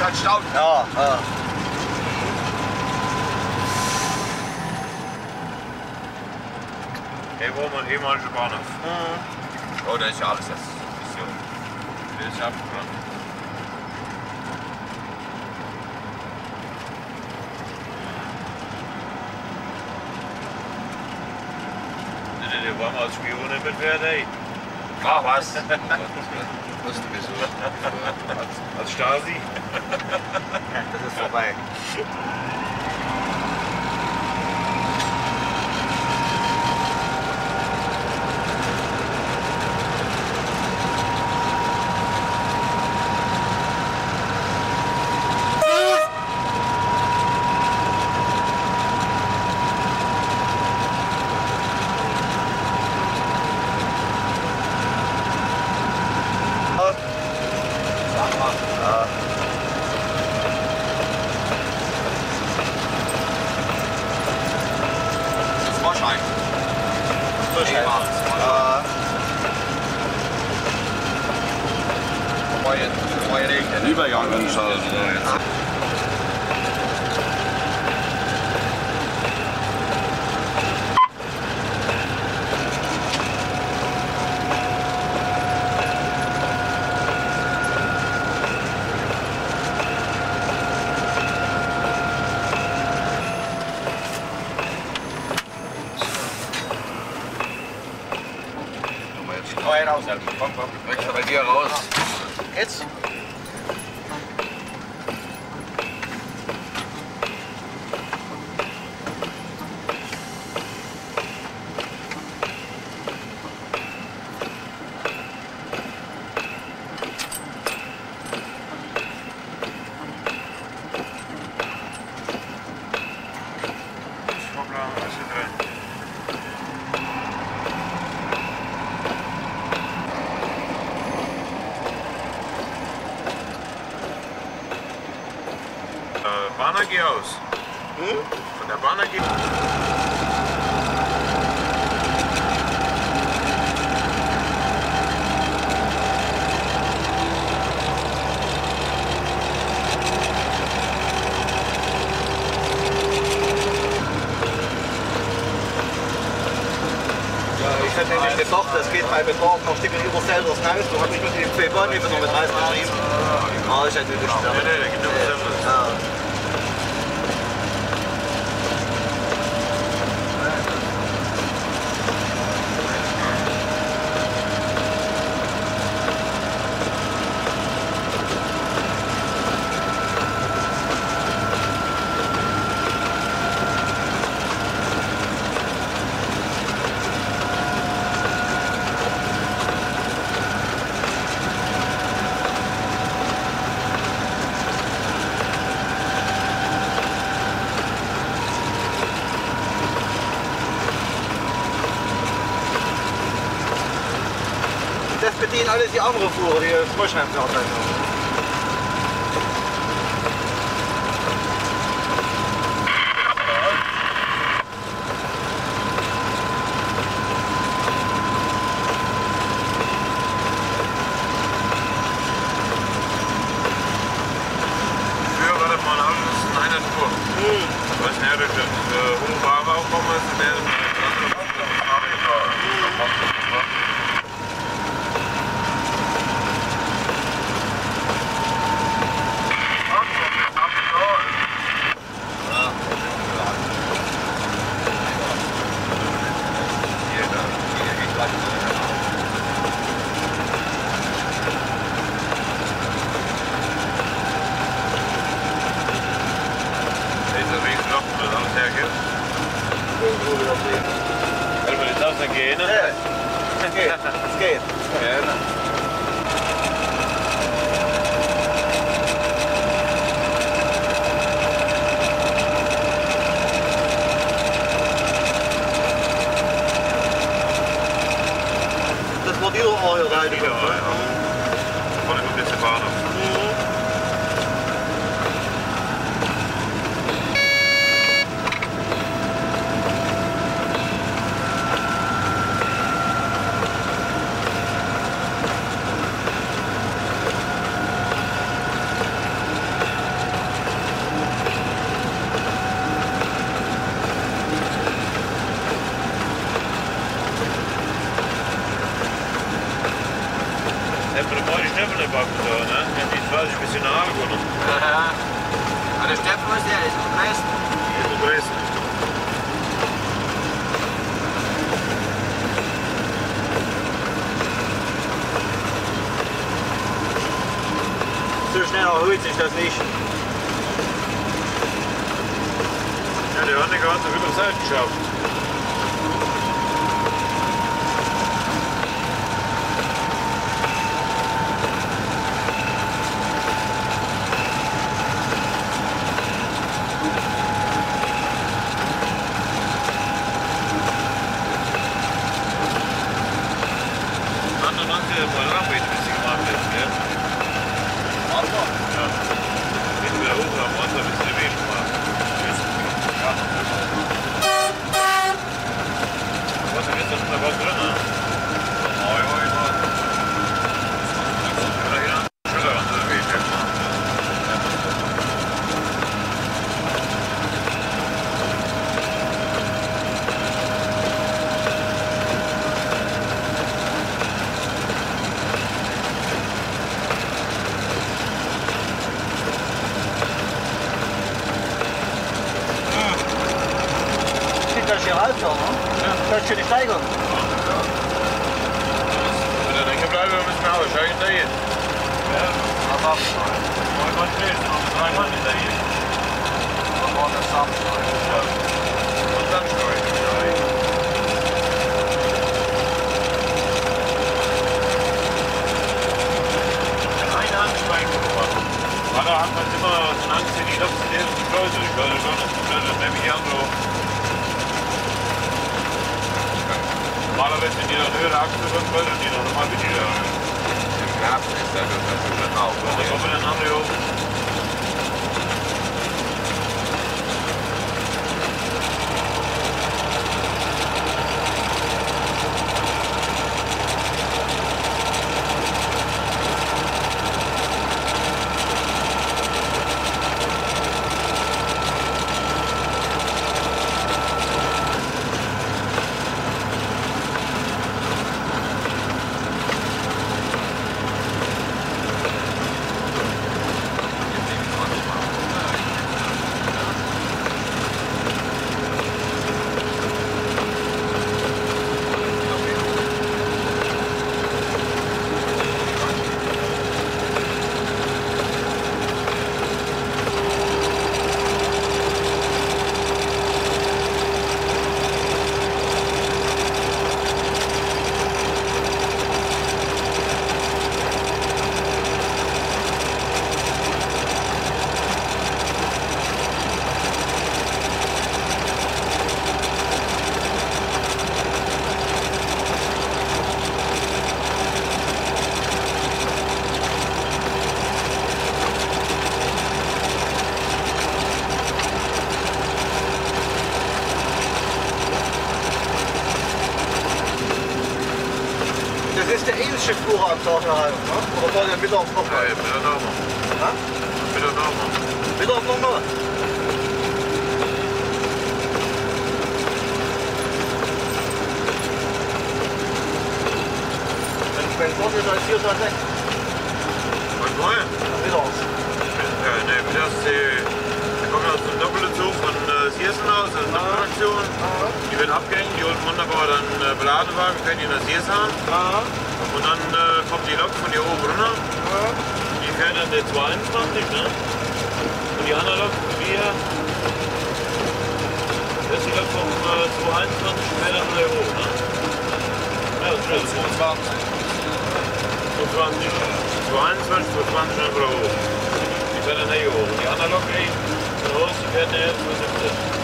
ist halt Stau. Ja, ja. Hey, wo man ehemaliger Bahnhof. Oh, das ist ja alles jetzt. Ist ja Der ist abgebrannt. Nee, nee, der war mal als Spion mit werden, ey. Ach was. Lustig ist so. Als Stasi. Das ist vorbei. Sag mal. Ja. Das ist Moschheim. Ehemals. Ja. Neue, neue Regeln. Übergang anschalten. Neue raus. Komm, komm. Wechsel bei dir raus. Jetzt. Hoppla, was ist drin? Geh aus. Von der Bahner geh Ja, ich hätte nämlich gedacht, das geht bei Betrag noch Stücke über selber raus. Du hast mich mit dem Februar nicht noch mit Reis geschrieben. Ah, ich hätte nicht Nee, nee, der gibt Semmeln. Ja. Flora andere voeren die smoesruimte altijd die. Normalerweise die dann höhere Achse wird, können die dann die wieder. Im Herbst ist das Het auch. Und kommen dann andere. Am Tag daheim, ne? Oder war der Mittag noch Ja, mal? ich bin da noch. Ja? Noch. Mittag noch mal? Wenn Gott ist, als hier schon weg. Was wollen? Mittags. Ja, ne, das, äh, da kommt aus dem Doppelzug von äh, Siersenhaus, das ist eine Doppelaktion. Die wird abgehängt, die holt wunderbar dann äh, Beladewagen, fährt die in das Siersheim. Ja. Und dann äh, kommt die Lok von hier oben runter. Die fährt dann der 22, ne? Und die andere Lok, wir. Das ist die Lok vom äh, 221 fährt dann hier hoch, ne? Ja, das ist 22. 220. 22, 220 dann wieder hoch. Die fährt dann hier hoch. Und die andere Lok, ey, von Haus, die fährt dann 217.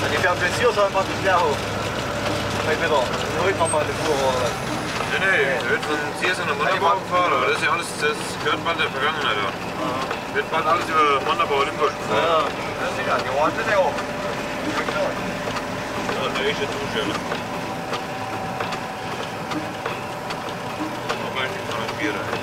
Wenn ich fährt bis hier schon mal den Leer hoch. Bei Mittag. Heute noch mal eine Flora oder. Nee, nee, wird von Siersen und Montabaur gefahren, aber das ist ja alles, das gehört bald der Vergangenheit an. Wird bald alles über Montabaur Limburg gefahren. Ja. Das ist ja, die Orte der auch. Ja, der echte Zustand. Aber ich noch ein Bier rein.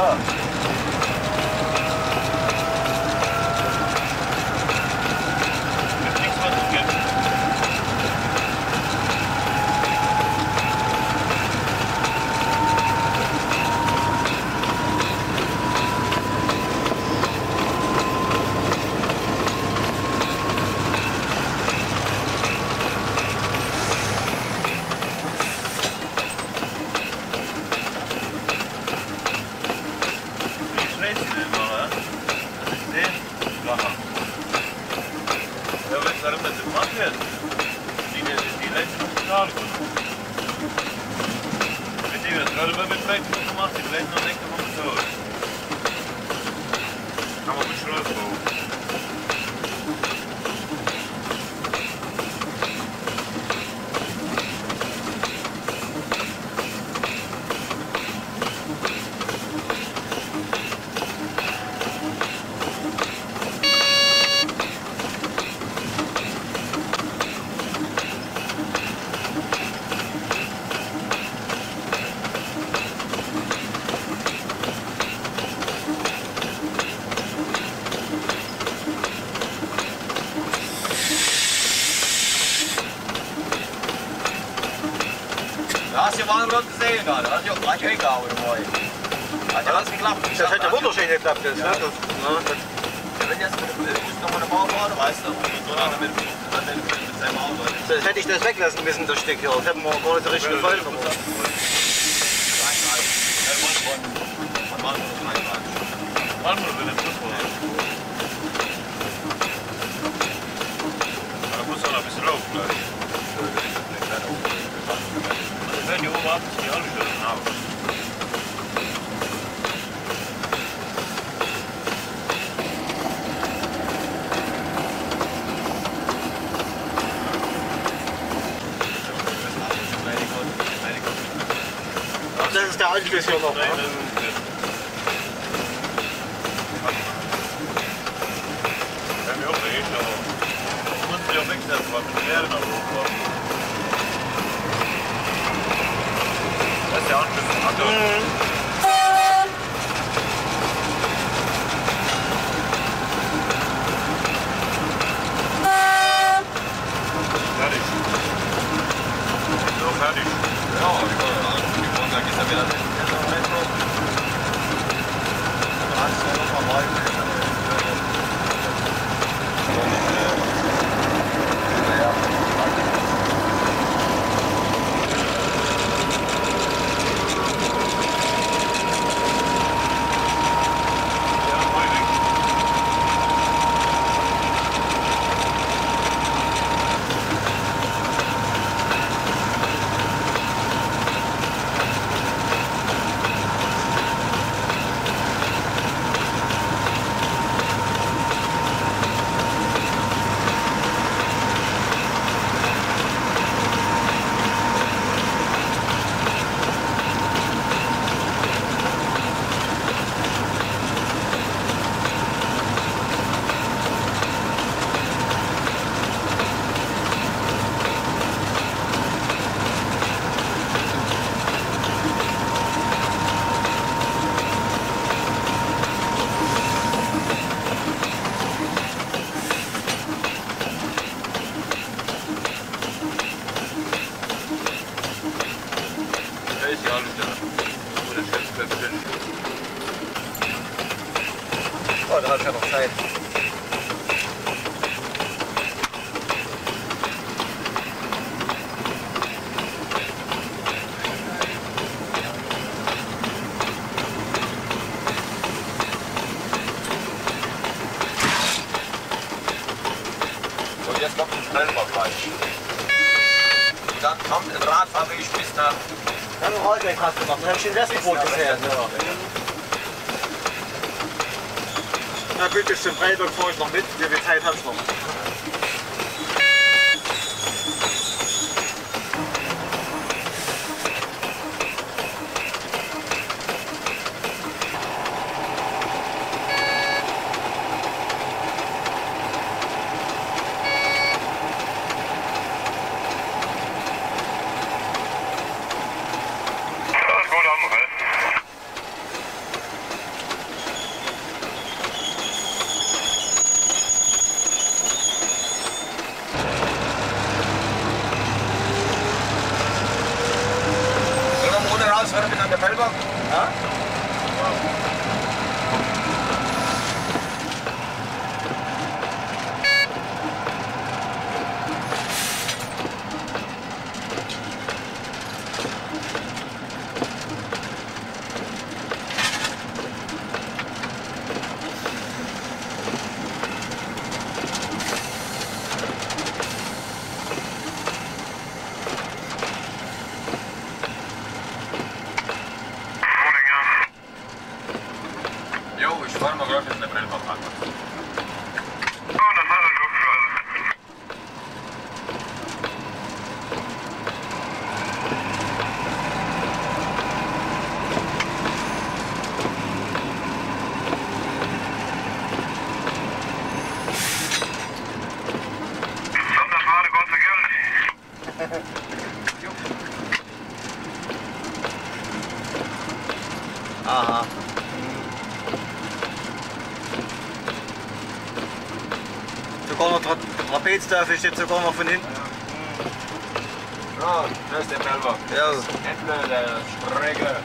Ja. Ja. Gibt nichts mehr zu geben. Wie schlecht sie denn mal, Den? Wacher. Ja, wenn es darum nicht gemacht wird, die, die, die letzten Tage. Mit dem jetzt gerade mal mit Flecken gemacht, die letzten noch nicht gemacht hat. Kann man mit Schloss bauen. Da hast du mal dort gesehen gerade. Da hast du auch gleich hingehauen, boy. geklappt. Das ja wunderschön geklappt jetzt. Ne? Das, Ja, Wenn jetzt muss noch mal eine Baubahn, weißt du, mit, seinem Auto. das hätte ich das weglassen müssen, das Stück hier. Das hätten wir gar nicht so richtig gefallen. Mann, wenn es das war. Da muss man ein bisschen rauf gleich. Also wenn die oben ab, die alle schön auf. Das ist der Anschluss hier noch. Ne? Wenn wir auch reden, aber muss sich auch wegsetzen, weil wir werden auch hochkommen. Das ist der Anschluss vom Acker. Fertig. So, fertig. Ja, die Wohnung ist ja wieder Ja, freilich. Da ist ja alles da. Und das kannst du verstehen. Oh, da hat ja noch Zeit. Und. Und dann kommt ein Radfahrweg bis nach Dann haben wir heute hast du gemacht. Dann habe ich den Westbrot gesehen. Na zum Freitag fahre ich noch mit. Wie viel Zeit habe ich noch? Alles gut, André. Sollen wir mal ohne rausfahren mit an der Fellbock? Ja? Jo, ich fahre mal gleich in der Fellbock an. Oh, das hat er gut gerade. Das war eine große Geld. Aha. Sogar noch Tra Ich jetzt sogar noch von hinten. Ja, das ist der Fellbock. Ja. Ende der Strecke.